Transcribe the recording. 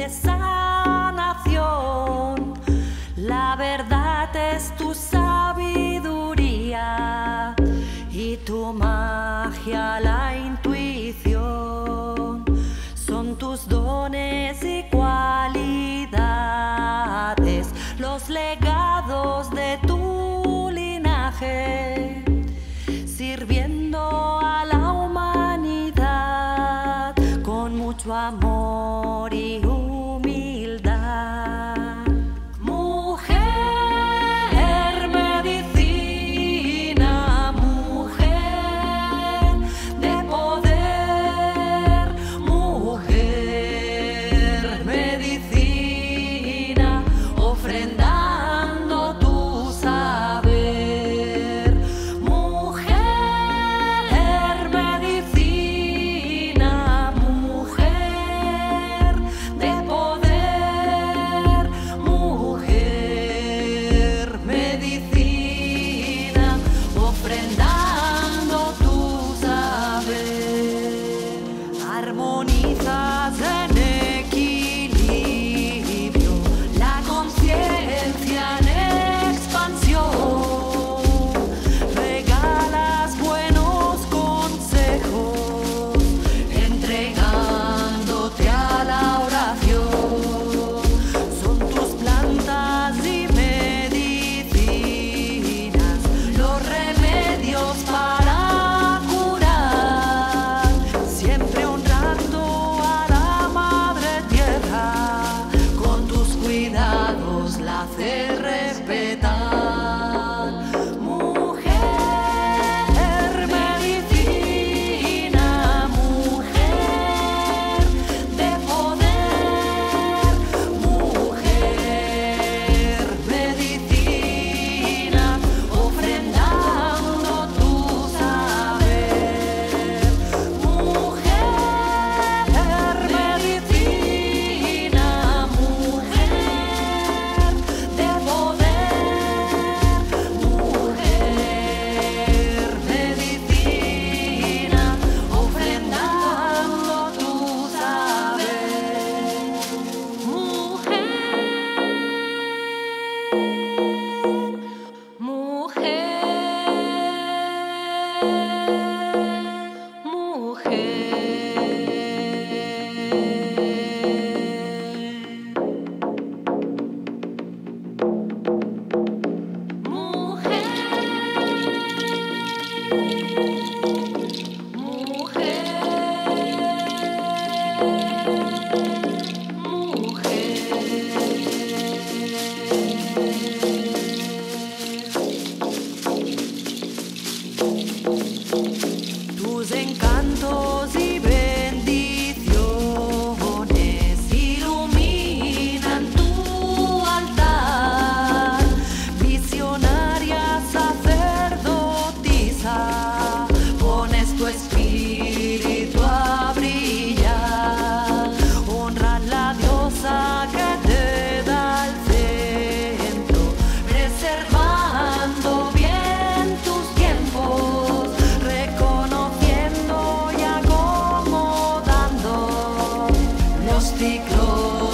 dessa respetar. Oh.